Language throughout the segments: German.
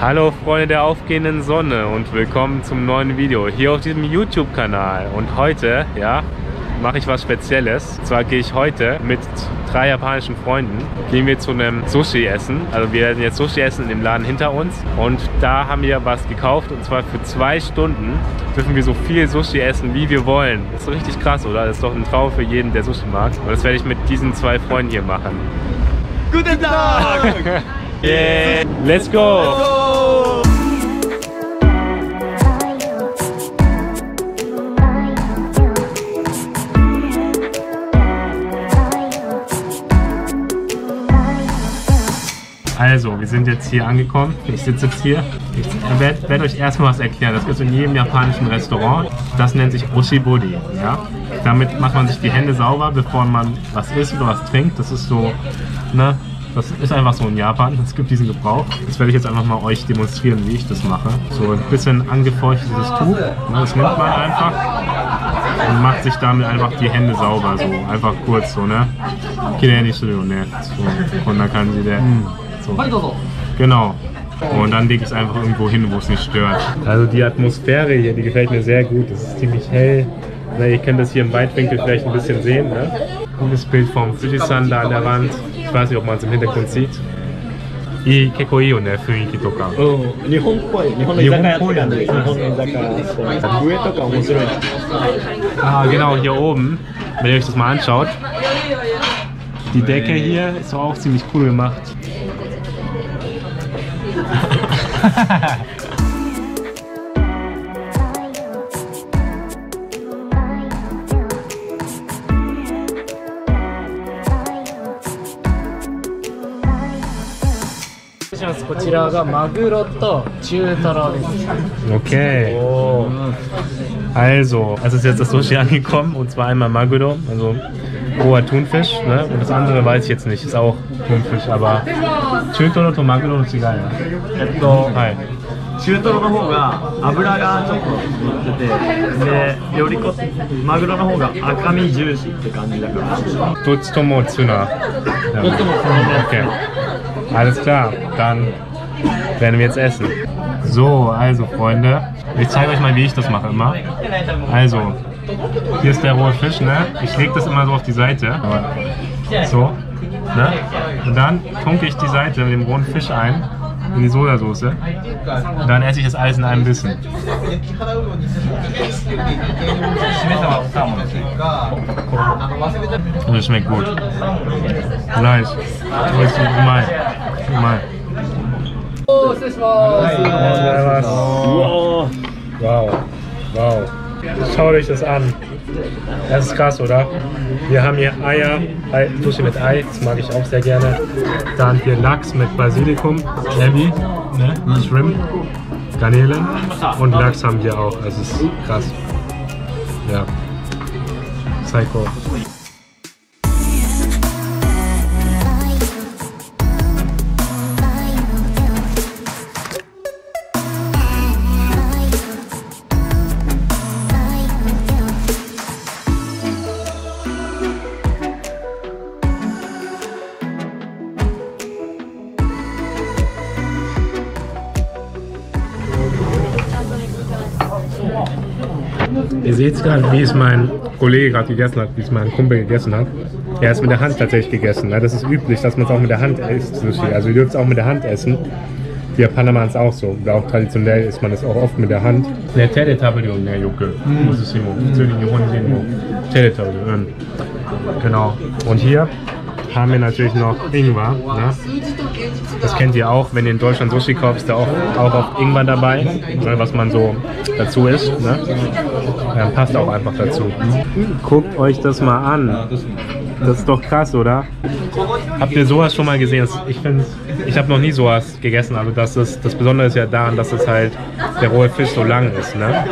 Hallo Freunde der aufgehenden Sonne und willkommen zum neuen Video hier auf diesem YouTube-Kanal. Und heute, ja, mache ich was Spezielles. Und zwar gehe ich heute mit drei japanischen Freunden, gehen wir zu einem Sushi essen. Also wir werden jetzt Sushi essen in dem Laden hinter uns. Und da haben wir was gekauft und zwar für zwei Stunden dürfen wir so viel Sushi essen, wie wir wollen. Das ist richtig krass, oder? Das ist doch ein Traum für jeden, der Sushi mag. Und das werde ich mit diesen zwei Freunden hier machen. Guten Tag! Yeah, let's go! Also, wir sind jetzt hier angekommen. Ich sitze jetzt hier. Ich werde werd euch erstmal was erklären. Das gibt es in jedem japanischen Restaurant. Das nennt sich Oshibori. Ja? Damit macht man sich die Hände sauber, bevor man was isst oder was trinkt. Das ist so, ne? Das ist einfach so in Japan. Es gibt diesen Gebrauch. Das werde ich jetzt einfach mal euch demonstrieren, wie ich das mache. So ein bisschen angefeuchtetes Tuch. Ne? Das nimmt man einfach und macht sich damit einfach die Hände sauber. So einfach kurz so, ne? Kirei ni suru ne? Und dann kann sie der. Mm. So. Genau. Und dann lege ich es einfach irgendwo hin, wo es nicht stört. Also die Atmosphäre hier, die gefällt mir sehr gut. Es ist ziemlich hell. Na, ihr könnt das hier im Weitwinkel vielleicht ein bisschen sehen. Ne? Gutes Bild vom Fujisan da an der Wand. Ich weiß nicht, ob man es im Hintergrund sieht. いい結構いいよね雰囲気とかうん、日本っぽい日本の居酒屋って感じ日本の居酒屋上とか面白いな Ah, genau, hier oben, wenn ihr euch das mal anschaut. Die Decke hier ist auch ziemlich cool gemacht. こちらがマグロと中トロです Okay. Also, es ist jetzt das Sushi angekommen und zwar einmal Maguro, also roher Thunfisch, ne? Und das andere weiß ich jetzt nicht, ist auch Thunfisch, aber Chutoro to Maguro no Chigai. えっと、はい。中トロの方が脂がちょっと乗っててでよりこマグロの方が赤身重視って感じだから Dutstomo Tsuna. Ja. Okay. Alles klar, dann werden wir jetzt essen. So, also Freunde, ich zeige euch mal, wie ich das mache immer. Also, hier ist der rohe Fisch, ne? Ich lege das immer so auf die Seite. So. Ne? Und dann tunke ich die Seite mit dem rohen Fisch ein in die Sojasauce. Und dann esse ich das alles in einem Bissen. Und es schmeckt gut. Nice. Das ist gemein. Gemein. Wow. Wow. Wow. Schaut euch das an. Das ist krass, oder? Wir haben hier Eier, Ei- Sushi mit Ei, das mag ich auch sehr gerne. Dann hier Lachs mit Basilikum, Ebi, ne? Shrimp, Garnelen und Lachs haben wir auch. Das ist krass. Ja. Psycho. Seht es gerade, wie es mein Kollege gerade gegessen hat, wie es mein Kumpel gegessen hat. Er hat es mit der Hand tatsächlich gegessen. ne? Das ist üblich, dass man es auch mit der Hand isst, Sushi. Also ihr dürft es auch mit der Hand essen. Die Japaner machen es auch so. Oder auch traditionell isst man es auch oft mit der Hand. Ne, Tere taberu ne ni Nihonjin mo Tere taberu. Mm. Genau. Und hier haben wir natürlich noch Ingwer. Ne? Das kennt ihr auch, wenn ihr in Deutschland Sushi kauft, ist da auch, auch oft Ingwer dabei, ne, was man so dazu isst. Ne? Ja, passt auch einfach dazu. Guckt euch das mal an. Das ist doch krass, oder? Habt ihr sowas schon mal gesehen? Ich finde, ich habe noch nie sowas gegessen. Also das, ist, das Besondere ist ja daran, dass es halt der rohe Fisch so lang ist. Ne?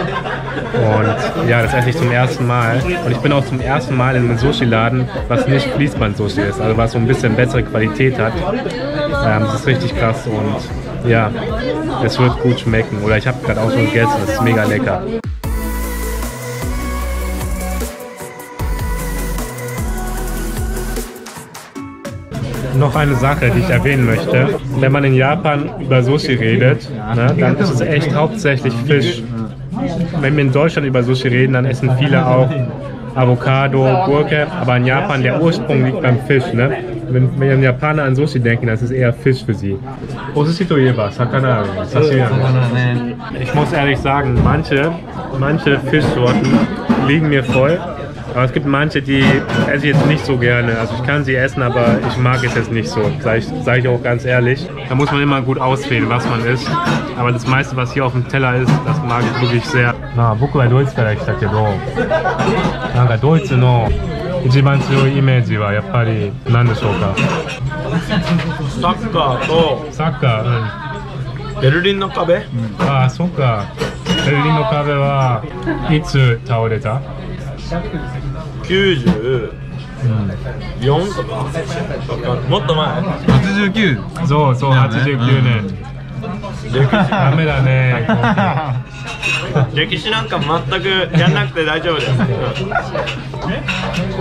Und ja, das esse ich zum ersten Mal. Und ich bin auch zum ersten Mal in einem Sushi-Laden, was nicht Fließband-Sushi ist, also was so ein bisschen bessere Qualität hat. Ähm, das ist richtig krass und ja, es wird gut schmecken. Oder ich habe gerade auch schon gegessen, das ist mega lecker. Noch eine Sache, die ich erwähnen möchte. Wenn man in Japan über Sushi redet, ne, dann ist es echt hauptsächlich Fisch. Wenn wir in Deutschland über Sushi reden, dann essen viele auch Avocado, Gurke, aber in Japan der Ursprung liegt beim Fisch. Ne? Wenn, wenn ein Japaner an Sushi denken, das ist eher Fisch für sie. Ich muss ehrlich sagen, manche, manche Fischsorten liegen mir voll. Aber es gibt manche, die esse ich jetzt nicht so gerne. Also ich kann sie essen, aber ich mag es jetzt nicht so. Sage ich, sag ich auch ganz ehrlich. Da muss man immer gut auswählen, was man isst. Aber das meiste, was hier auf dem Teller ist, das mag ich wirklich sehr. Na, 僕はドイツから来たけど、なんかドイツの一番強いイメージはやっぱり何でしょうかサッカーとサッカー、うんベルリンの壁ああ、そっか。ベルリンの壁はいつ倒れた 94とか。もっと前89そうそう、89年。ダメだね。歴史なんか全くやんなくて大丈夫です。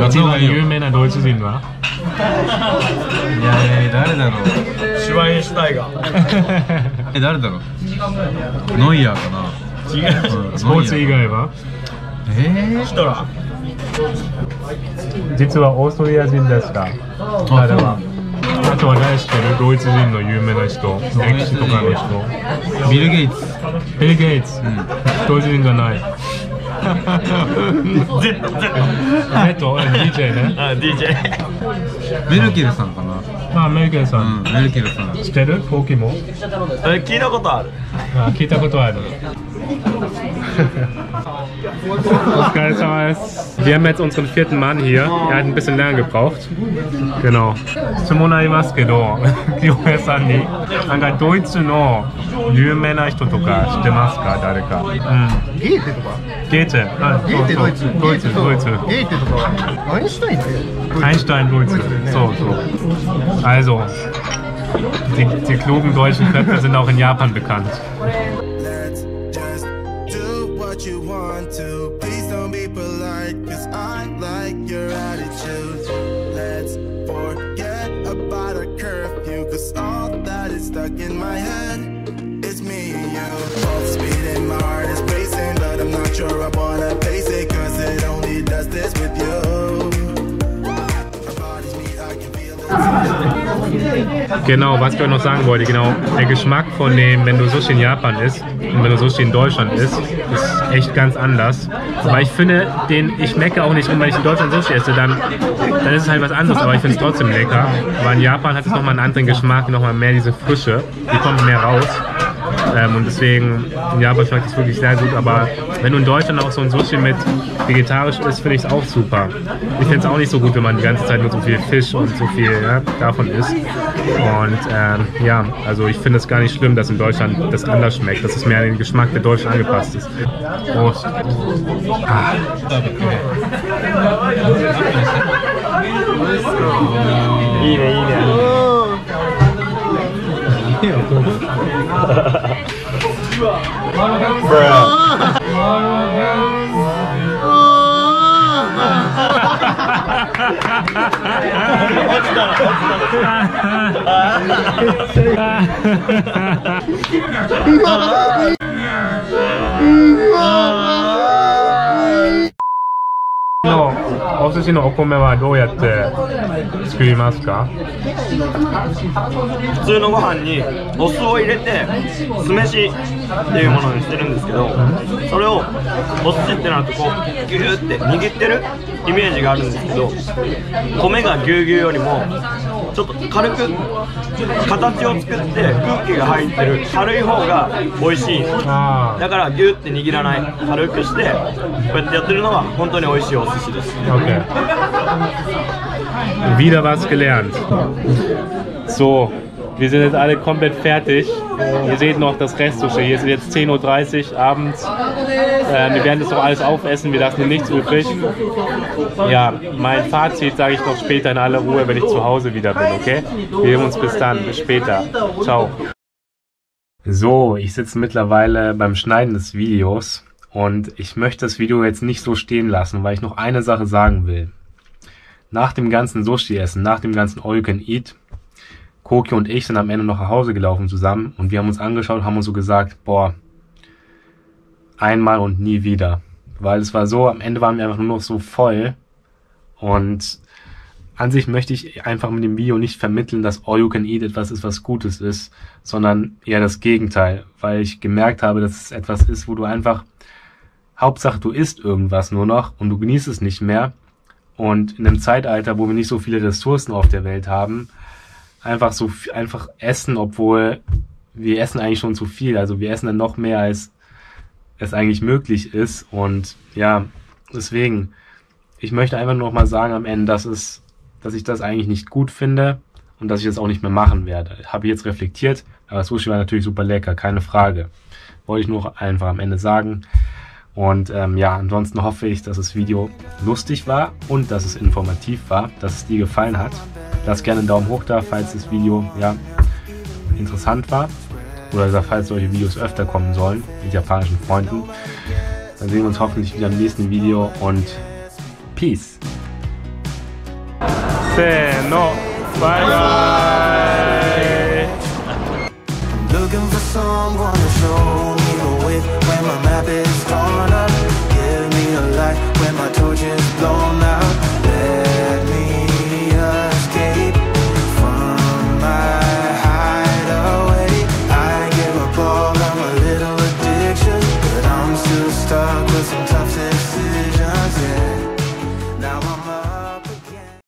一番有名なドイツ人は？いやいや誰だろう。シュワインシュタイガー。え誰だろう。ノイヤーかな。違う。うん。スポーツ以外は？えヒトラー実はオーストリア人ですかー、あれはあとは誰知ってるドイツ人の有名な人歴史とかの人。ビル・ゲイツ。ビル・ゲイツ、ドイツ人じゃない。Z Z えっと DJ ね。あ DJ メルケルさんかな。あメルケルさ、うんんメルケルさん。知ってる？フォーキもえ聞いたことある。あ聞いたことある Auf Geizhals. Wir haben jetzt unseren vierten Mann hier. Er hat ein bisschen lernen gebraucht. Genau. Simona Imaskedo. Kyoes Anni. Anga Deutsche no. Yumena Stotoka. Shitemaska, Dareka. Gete to Gete. Deutsche. Deutsche. Gete to Einstein. Einstein, Deutsche. So, so. Also. Die, die klugen deutschen Köpfe sind auch in Japan bekannt. What you want to. Please don't be polite, cause I like your attitude. Let's forget about a curfew, cause all that is stuck in my head is me and you. Both speeding, my heart is racing, but I'm not sure I Genau, was ich euch noch sagen wollte, genau, der Geschmack von dem, wenn du Sushi in Japan isst und wenn du Sushi in Deutschland isst, ist echt ganz anders. Aber ich finde, den, ich mecke auch nicht rum, wenn ich in Deutschland Sushi esse, dann, dann ist es halt was anderes, aber ich finde es trotzdem lecker. Aber in Japan hat es nochmal einen anderen Geschmack, nochmal mehr diese Frische, die kommt mehr raus. Ähm, und deswegen, in Japan schmeckt es wirklich sehr gut, aber wenn du in Deutschland auch so ein Sushi mit vegetarisch isst, finde ich es auch super. Ich finde es auch nicht so gut, wenn man die ganze Zeit nur so viel Fisch und so viel ja, davon isst. Und ähm, ja, also ich finde es gar nicht schlimm, dass in Deutschland das anders schmeckt, dass es mehr an den Geschmack der Deutschen angepasst ist. Prost. Ah. いいのお寿司のお米はどうやって作りますか？普通のご飯にお酢を入れて酢飯っていうものにしてるんですけどそれをお寿司ってなるとこうギューって握ってるイメージがあるんですけど米がぎゅうぎゅうよりもちょっと軽く形を作って空気が入ってる軽い方が美味しい。あだからギューって握らない。軽くしてこうやってやってるのが本当に美味しいお寿司です。Okay. Wieder was gelernt. So, wir sind jetzt alle komplett fertig. Ihr seht noch das Restsushi. Hier ist jetzt 10.30 Uhr abends. Äh, wir werden das noch alles aufessen. Wir lassen nichts übrig. Ja, mein Fazit sage ich noch später in aller Ruhe, wenn ich zu Hause wieder bin, okay? Wir sehen uns bis dann. Bis später. Ciao. So, ich sitze mittlerweile beim Schneiden des Videos und ich möchte das Video jetzt nicht so stehen lassen, weil ich noch eine Sache sagen will. Nach dem ganzen Sushi-Essen, nach dem ganzen All You Can Eat, Koki und ich sind am Ende noch nach Hause gelaufen zusammen und wir haben uns angeschaut, haben uns so gesagt, boah, einmal und nie wieder. Weil es war so, am Ende waren wir einfach nur noch so voll und an sich möchte ich einfach mit dem Video nicht vermitteln, dass All You Can Eat etwas ist, was Gutes ist, sondern eher das Gegenteil, weil ich gemerkt habe, dass es etwas ist, wo du einfach, Hauptsache du isst irgendwas nur noch und du genießt es nicht mehr. Und in einem Zeitalter, wo wir nicht so viele Ressourcen auf der Welt haben, einfach so einfach essen, obwohl wir essen eigentlich schon zu viel. Also wir essen dann noch mehr, als es eigentlich möglich ist. Und ja, deswegen, ich möchte einfach nur noch mal sagen am Ende, dass es, dass ich das eigentlich nicht gut finde und dass ich das auch nicht mehr machen werde. Habe ich jetzt reflektiert, aber Sushi war natürlich super lecker, keine Frage. Wollte ich nur einfach am Ende sagen. Und ähm, ja, ansonsten hoffe ich, dass das Video lustig war und dass es informativ war, dass es dir gefallen hat. Lass gerne einen Daumen hoch da, falls das Video ja, interessant war. Oder falls solche Videos öfter kommen sollen mit japanischen Freunden. Dann sehen wir uns hoffentlich wieder im nächsten Video und Peace. Seno, bye bye. Looking for someone to show